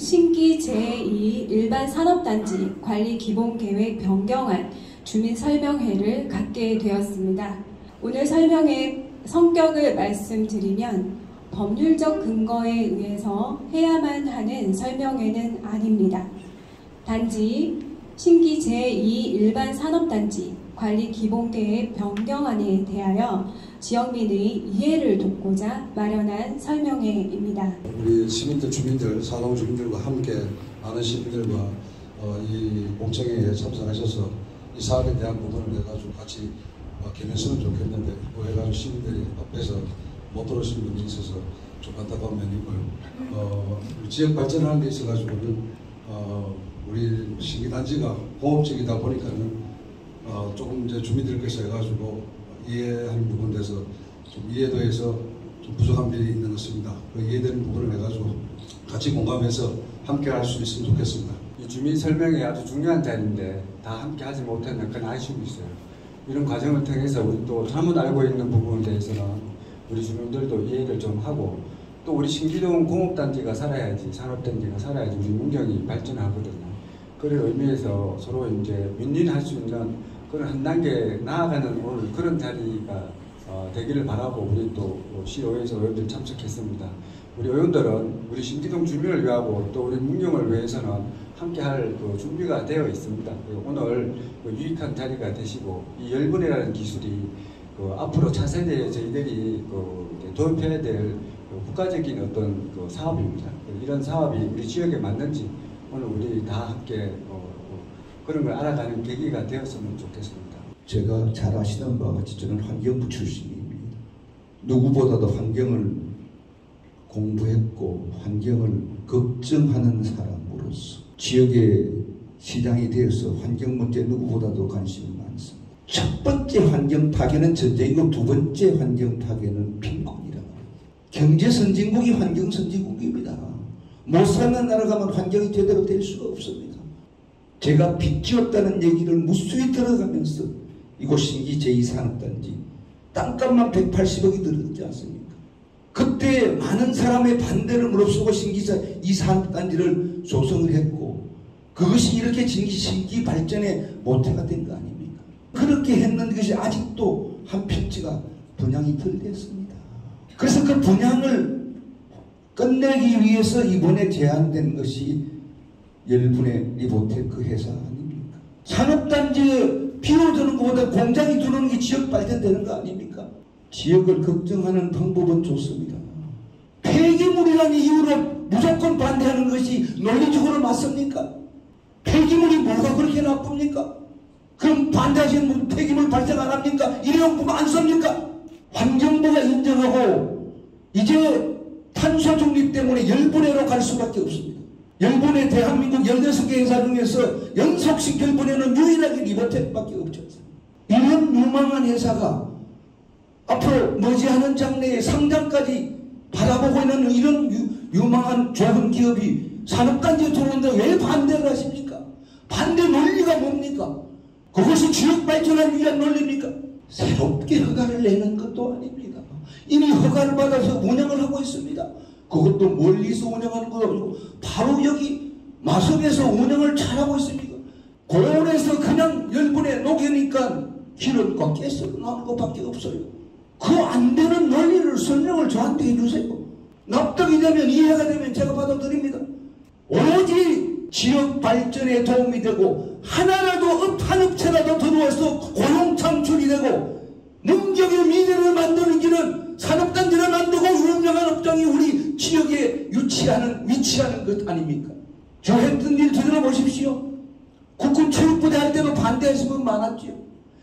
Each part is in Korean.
신기 제2 일반 산업단지 관리 기본 계획 변경안 주민 설명회를 갖게 되었습니다. 오늘 설명회 성격을 말씀드리면 법률적 근거에 의해서 해야만 하는 설명회는 아닙니다. 단지 신기 제2 일반 산업단지 관리 기본계획 변경안에 대하여 지역민의 이해를 돕고자 마련한 설명회입니다. 우리 시민들, 주민들, 사동 주민들과 함께 많은 시민들과 어, 이 공청회에 참석하셔서 이 사업에 대한 부분을 해가지고 같이 어, 개면으면 좋겠는데 뭐 해가지고 시민들이 앞에서 못 들어오시는 분이 있어서 좀 안타까운 면이 있고요. 어, 지역 발전하는 데 있어가지고는 어, 우리 신기단지가 공업적이다 보니까는 어, 조금 이제 주민들께서 해가지고 이해하는 부분에 대해서 좀 이해도에서 좀 부족한 면이 있는 것 같습니다. 그 이해되는 부분을 해가지고 같이 공감해서 함께 할 수 있으면 좋겠습니다. 이 주민 설명이 아주 중요한 자리인데 다 함께 하지 못했는 그런 아쉬움이 있어요. 이런 과정을 통해서 우리 또 잘못 알고 있는 부분에 대해서는 우리 주민들도 이해를 좀 하고 또 우리 신기동 공업단지가 살아야지 산업단지가 살아야지 우리 문경이 발전하거든요. 그런 의미에서 서로 이제 윈윈할 수 있는 그런 한 단계 나아가는 오늘 그런 자리가 어, 되기를 바라고 우리 또 시의회에서 의원들 참석했습니다. 우리 의원들은 우리 신기동 주민을 위하고 또 우리 문경을 위해서는 함께 할 그 준비가 되어 있습니다. 오늘 그 유익한 자리가 되시고 이 열분이라는 기술이 그 앞으로 차세대에 저희들이 그 도입해야 될그 국가적인 어떤 그 사업입니다. 이런 사업이 우리 지역에 맞는지 오늘 우리 다 함께 어, 어, 그런 걸 알아가는 계기가 되었으면 좋겠습니다. 제가 잘 아시는 바와 같이 저는 환경부 출신입니다. 누구보다도 환경을 공부했고 환경을 걱정하는 사람으로서 지역의 시장이 되어서 환경 문제 누구보다도 관심이 많습니다. 첫 번째 환경 타개는 전쟁이고 두 번째 환경 타개는 빈곤이라 경제 선진국이 환경 선진국입니다. 못 사는 나라 가면 환경이 제대로 될 수가 없습니다. 제가 빚지 없다는 얘기를 무수히 들어가면서 이곳 신기 제2산업단지 땅값만 180억이 들었지 않습니까? 그때 많은 사람의 반대를 무릅쓰고 신기사 이 산업단지를 조성을 했고 그것이 이렇게 신기, 신기 발전의 모태가 된 거 아닙니까? 그렇게 했는 것이 아직도 한 필지가 분양이 덜 됐습니다. 그래서 그 분양을 끝내기 위해서 이번에 제안된 것이 열분의 리보테크 회사 아닙니까? 산업단지에 비워두는 것보다 공장이 들어오는 게 지역 발전되는 거 아닙니까? 지역을 걱정하는 방법은 좋습니다. 폐기물이라는 이유로 무조건 반대하는 것이 논리적으로 맞습니까? 폐기물이 뭐가 그렇게 나쁩니까? 그럼 반대하시는 분 폐기물 발생 안 합니까? 일회용품 안 씁니까? 환경부가 인정하고 이제 탄소 중립 때문에 열분해로 갈 수밖에 없습니다. 열분해 대한민국 16개 회사 중에서 연속식 열분해는 유일하게 리버텍밖에 없죠. 이런 유망한 회사가 앞으로 머지않은 장래에 상장까지 바라보고 있는 이런 유, 망한 좋은 기업이 산업단지에 들어오는데 왜 반대를 하십니까? 반대 논리가 뭡니까? 그것이 지역 발전을 위한 논리입니까? 새롭게 허가를 내는 것도 아닙니다. 이미 허가를 받아서 운영을 하고 있습니다. 그것도 멀리서 운영하는 거 아니고 바로 여기 마석에서 운영을 잘하고 있습니다. 고원에서 그냥 열분에 녹이니까 기름과 가스로 나오는 것밖에 없어요. 그 안 되는 논리를 설명을 저한테 해주세요. 납득이 되면 이해가 되면 제가 받아들입니다. 오로지 지역 발전에 도움이 되고 하나라도 한 업체라도 들어와서 고용 창출이 되고 능력의 미래를 만드는 길은 산업단지를 만들고 유명한 업종이 우리 지역에 위치하는 것 아닙니까? 저 했던 일 되돌아보십시오. 국군 체육부대 할 때도 반대하신 분 많았죠.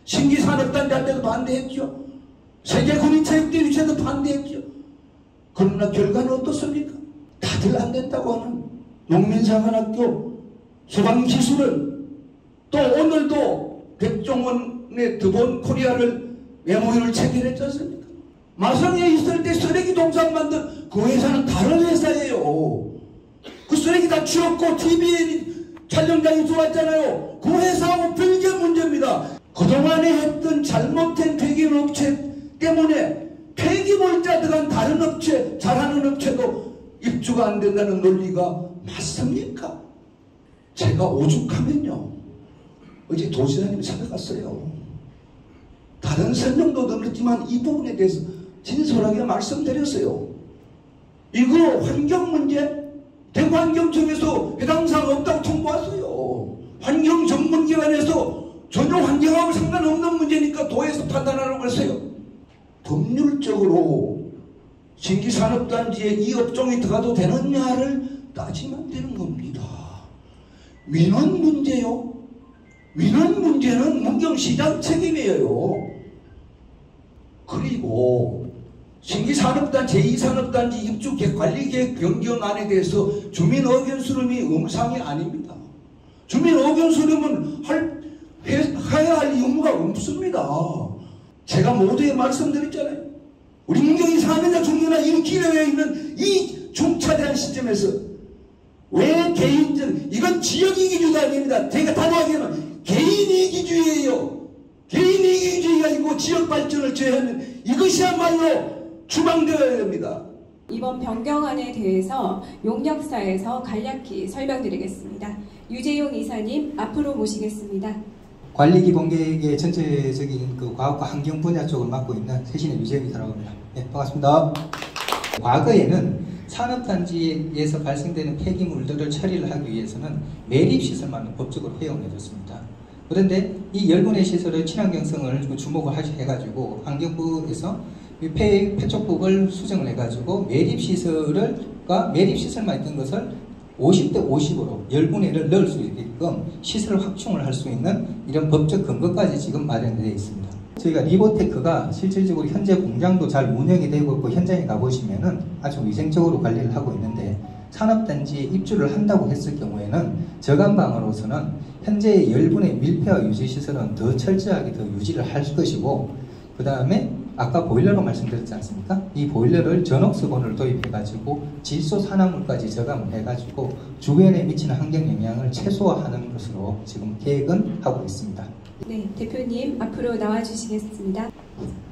신기산업단지 할 때도 반대했죠. 세계군인체육대 유치도 반대했죠. 그러나 결과는 어떻습니까? 다들 안 됐다고 하는 농민사관학교 소방기술은 또 오늘도 백종원의 더본 코리아를 MOU를 체결했지 않습니까? 마성에 있을 때 쓰레기 동상 만든 그 회사는 다른 회사예요. 그 쓰레기 다 치웠고 TV에 촬영장이 들어왔잖아요. 그 회사하고 별개 문제입니다. 그동안에 했던 잘못된 폐기물 업체 때문에 폐기물자 들은 다른 업체, 잘하는 업체도 입주가 안 된다는 논리가 맞습니까? 제가 오죽하면요. 어제 도지사님 찾아갔어요. 다른 설명도 들었지만 이 부분에 대해서 진솔하게 말씀드렸어요. 이거 환경 문제 대환경청에서 해당 사항 없다고 통보했어요. 환경 전문기관에서 전혀 환경하고 상관없는 문제니까 도에서 판단하라고 했어요. 법률적으로 신기산업단지에 이 업종이 들어가도 되느냐를 따지면 되는 겁니다. 민원 문제요. 민원 문제는 문경시장 책임이에요. 그리고 신기산업단 제2산업단지 입주 관리계획 변경안에 대해서 주민 의견 수렴이 음상이 아닙니다. 주민 의견 수렴은 해야 할 의무가 없습니다. 제가 모두에 말씀드렸잖아요. 우리 문경이 사회자 중년화 이 기회에 있는 이 중차대한 시점에서 왜 개인적 이건 지역이기주가 아닙니다. 제가 단호하게는 개인이기주의예요. 개인이기주의가 아니고 지역 발전을 제하는 이것이야말로 추방되어야 됩니다. 이번 변경안에 대해서 용역사에서 간략히 설명드리겠습니다. 유재용 이사님 앞으로 모시겠습니다. 관리기본계획의 전체적인 그 과학과 환경 분야 쪽을 맡고 있는 세신의 유재영 이사라고 합니다. 네, 반갑습니다. 과거에는 산업단지에서 발생되는 폐기물들을 처리를 하기 위해서는 매립시설만 법적으로 허용해줬습니다. 그런데 이 열분의 시설의 친환경성을 주목을 하시- 해가지고 환경부에서 이 폐, 폐촉법을 수정을 해가지고 매립시설을과 매립시설만 있던 것을 50대 50으로 열분해를 넣을 수 있게끔 시설 확충을 할 수 있는 이런 법적 근거까지 지금 마련되어 있습니다. 저희가 리보테크가 실질적으로 현재 공장도 잘 운영이 되고 있고 현장에 가보시면은 아주 위생적으로 관리를 하고 있는데 산업단지에 입주를 한다고 했을 경우에는 저감방으로서는 현재의 열분의 밀폐와 유지 시설은 더 철저하게 더 유지를 할 것이고 그 다음에 아까 보일러로 말씀드렸지 않습니까? 이 보일러를 전옥 수건을 도입해가지고 질소 산화물까지 저감을 해가지고 주변에 미치는 환경 영향을 최소화하는 것으로 지금 계획은 하고 있습니다. 네, 대표님 앞으로 나와주시겠습니다.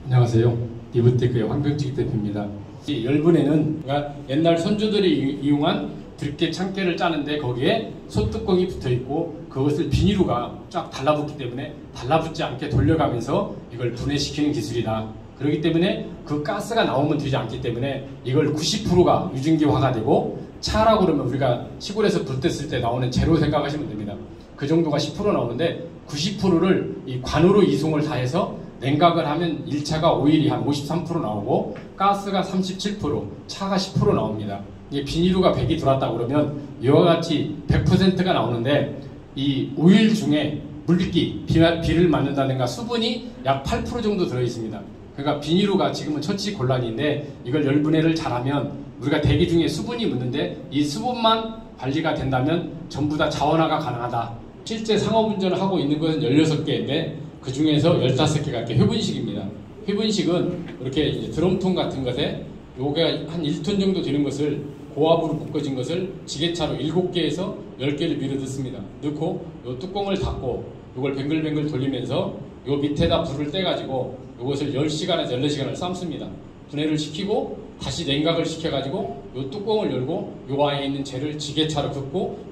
안녕하세요. 리브테크의 황병직 대표입니다. 이 열분에는 옛날 선조들이 이- 이용한 들깨 참깨를 짜는데 거기에 소뚜껑이 붙어 있고 그것을 비닐루가 쫙 달라붙기 때문에 달라붙지 않게 돌려가면서 이걸 분해시키는 기술이다. 그렇기 때문에 그 가스가 나오면 되지 않기 때문에 이걸 90%가 유증기화가 되고 차라고 그러면 우리가 시골에서 불 뗐을 때 나오는 제로 생각하시면 됩니다. 그 정도가 10% 나오는데 90%를 이 관으로 이송을 다 해서 냉각을 하면 1차가 오일이 한 53% 나오고 가스가 37%, 차가 10% 나옵니다. 이게 비닐루가 100이 들어왔다 그러면 이와 같이 100%가 나오는데 이 오일 중에 물기, 비, 비를 맞는다든가 수분이 약 8% 정도 들어 있습니다. 그러니까 비닐루가 지금은 처치 곤란인데 이걸 열분해를 잘하면 우리가 대기 중에 수분이 묻는데 이 수분만 관리가 된다면 전부 다 자원화가 가능하다. 실제 상업 운전을 하고 있는 것은 16개인데 그 중에서 15개가 이렇게 회분식입니다. 회분식은 이렇게 드럼통 같은 것에 요게 한 1톤 정도 되는 것을 고압으로 볶아진 것을 지게차로 7개에서 10개를 밀어 넣습니다. 넣고 요 뚜껑을 닫고 요걸 뱅글뱅글 돌리면서 요 밑에다 불을 떼가지고 요것을 10시간에서 14시간을 삶습니다. 분해를 시키고 다시 냉각을 시켜가지고 요 뚜껑을 열고 요 안에 있는 재를 지게차로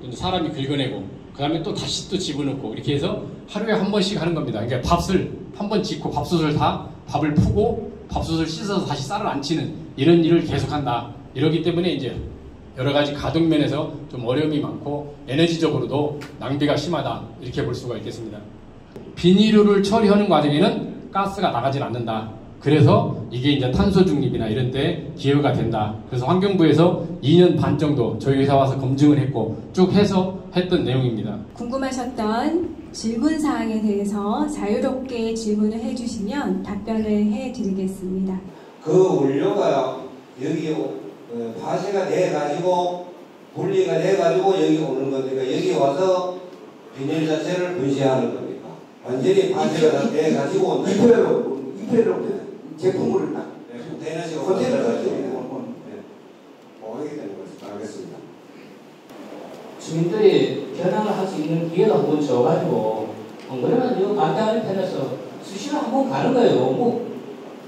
이제 사람이 긁어내고 그 다음에 또 다시 또 집어넣고 이렇게 해서 하루에 한 번씩 하는 겁니다. 그러니까 밥을 한 번 짓고 밥솥을 다 밥을 푸고 밥솥을 씻어서 다시 쌀을 안 치는 이런 일을 계속한다. 이러기 때문에 이제 여러 가지 가동 면에서 좀 어려움이 많고 에너지적으로도 낭비가 심하다 이렇게 볼 수가 있겠습니다. 비닐류를 처리하는 과정에는 가스가 나가질 않는다. 그래서 이게 이제 탄소 중립이나 이런 데 기여가 된다. 그래서 환경부에서 2년 반 정도 저희 회사 와서 검증을 했고 쭉 해서 했던 내용입니다. 궁금하셨던 질문 사항에 대해서 자유롭게 질문을 해주시면 답변을 해드리겠습니다. 그 원료가 여기 어, 파쇄가 돼 가지고 분리가 돼 가지고 여기 오는 겁니까? 여기 와서 비닐 자체를 분쇄하는 겁니까? 완전히 파쇄가 돼 가지고 온다. 이표로 이표로 제품을 딱 대낮에 컨테이너 같은 오게 되는 것을 알겠습니다. 주민들이 변화를 할수 있는 기회도 한번 줘가지고 안 그러면 이거 반대하는 편에서 수시로 한번 가는 거예요. 뭐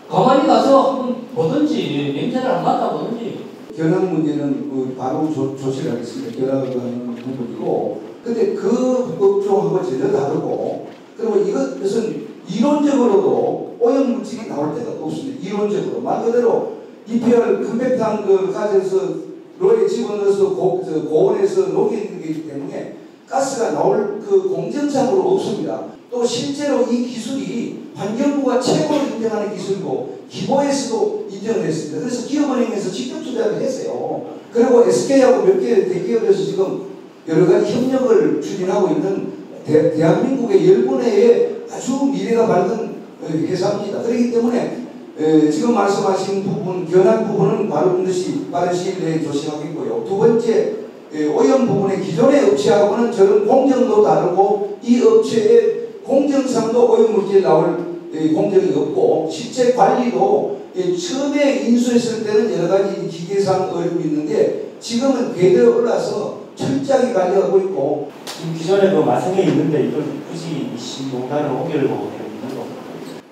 가만히 가서 한번 보든지 냄새를 안 맡아 보든지 견학 문제는 그 바로 조, 조치를 하겠습니다. 견학하는 부분이고 근데 그 법조하고 전혀 다르고 그리고 이것은 이론적으로도 오염물질이 나올 데가 없습니다. 이론적으로 말 그대로 EPR 금백탄 그 가져서 로에 집어넣어서 고, 저 고온에서 녹이는 거기 때문에 가스가 나올 그 공정상으로 없습니다. 또 실제로 이 기술이 환경부가 최고로 인정하는 기술이고 기보에서도 인정을 했습니다. 그래서 기업은행에서 직접 투자를 했어요. 그리고 SK하고 몇 개 대기업에서 지금 여러 가지 협력을 추진하고 있는 대, 한민국의 열분의 아주 미래가 밝은 어, 회사입니다. 그렇기 때문에 에, 지금 말씀하신 부분, 견학 부분은 바로 반드시 빠른 시일 내에 조심하겠고요. 두 번째, 에, 오염 부분의 기존의 업체하고는 저는 공정도 다르고 이 업체의 공정상도 오염물질 나올 에, 공정이 없고 실제 관리도 에, 처음에 인수했을 때는 여러 가지 기계상 어려움이 있는데 지금은 궤도에 올라서 철저하게 관리하고 있고 지금 기존에 그 마성에 있는데 이걸 굳이 이 신공단을 옮기려고 있는 거.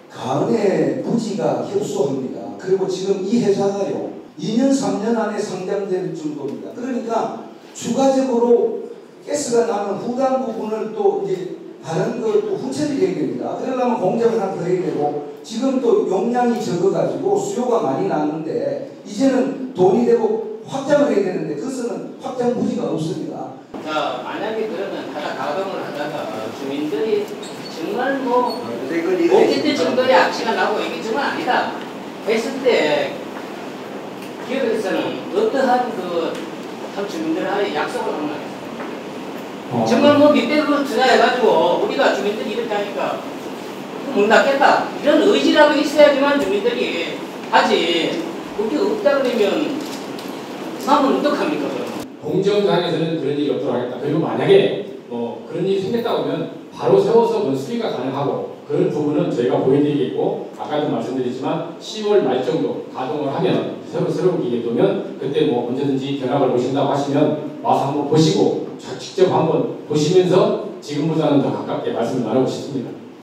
가은의 부지가 협소합니다. 그리고 지금 이 회사가요, 2년, 3년 안에 상장될 정도입니다. 그러니까 추가적으로 가스가 나는 후단 부분을 또 이제 다른 것도 후처리 해야 됩니다. 그러려면 공장을 하나 더 해야 되고, 지금 또 용량이 적어가지고 수요가 많이 나는데, 이제는 돈이 되고 확장을 해야 되는데, 그것은 확장 부지가 없습니다. 자, 만약에 그러면 하다 가동을 하다가 주민들이 정말 뭐 오기때 정도의 악취가 나고 이게 정말 아니다 했을 때 기업에서는 어떠한 그참 주민들한테 약속을 하는 거예요. 어. 정말 뭐 밑배로 투자해가지고 우리가 주민들이 이렇게 하니까 못 낫겠다 이런 의지라도 있어야지만 주민들이 하지 그게 없다 그러면 사람은 어떡합니까 그러면 공정장에서는 그런 일이 없도록 하겠다. 그리고 만약에 뭐 그런 일이 생겼다 보면 바로 세워서 그건 수리가 가능하고 그런 부분은 저희가 보여드리겠고 아까도 말씀드렸지만 10월 말 정도 가동을 하면 새로 새로운 기계 도면 그때 뭐 언제든지 견학을 오신다고 하시면 와서 한번 보시고 직접 한번 보시면서 지금보다는 더 가깝게 말씀을 나누고 싶습니다.